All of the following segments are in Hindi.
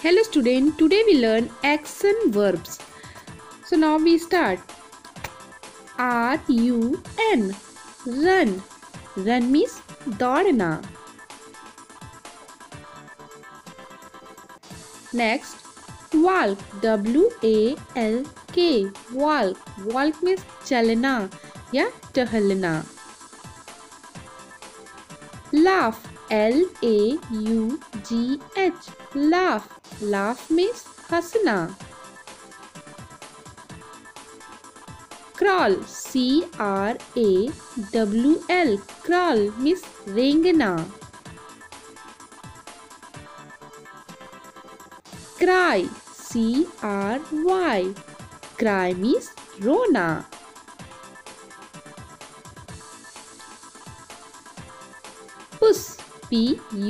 Hello student, today we learn action verbs. So now we start. R U N run. Run means दौड़ना. Next walk W A L K walk. Walk means चलना या टहलना. Laugh L A U G H laugh laugh means हंसना crawl C R A W L crawl means रेंगना cry C R Y cry means रोना P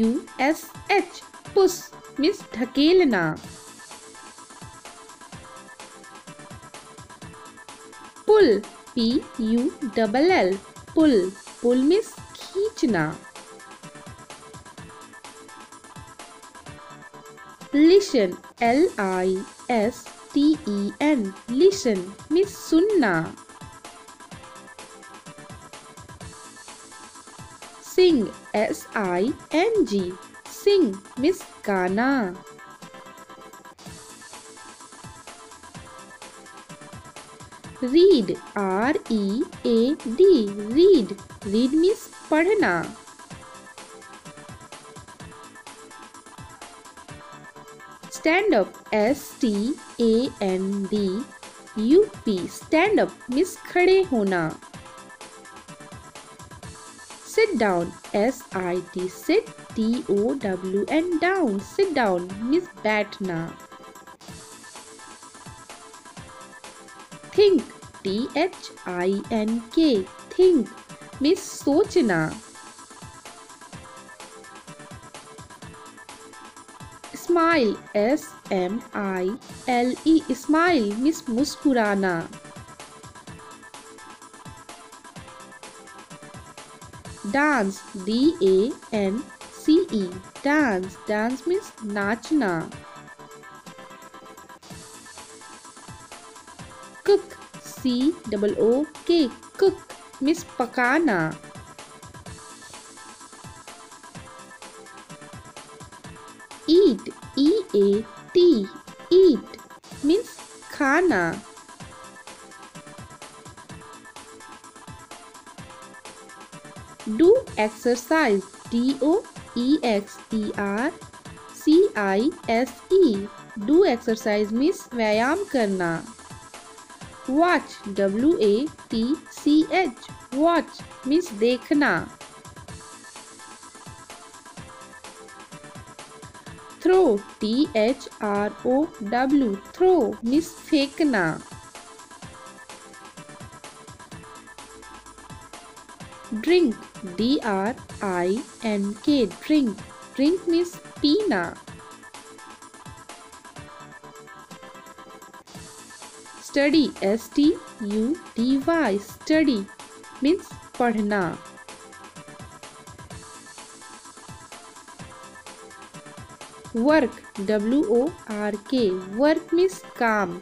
U S H. Push, means ढकेलना। Pull, P U double L, pull pull means खींचना। Listen L I S T E N listen means सुनना। Sing S I N G sing means गाना। Read R E A D read read means पढ़ना। Stand up S T A N D U P stand up means खड़े होना। Sit down S I T sit T O W N down sit down means बैठना think T H I N K think means सोचना smile S M I L E smile means मुस्कुराना dance D A N C E dance dance means नाचना cook C double O K cook means पकाना eat E A T eat means खाना do exercise D O E X E R C I S E. Do exercise means व्यायाम करना। Watch, W A T C H. Watch means देखना। Throw, T H R O W. Throw means फेंकना। Drink D R I N K drink drink means पीना study S T U D Y study means पढ़ना work W O R K work means काम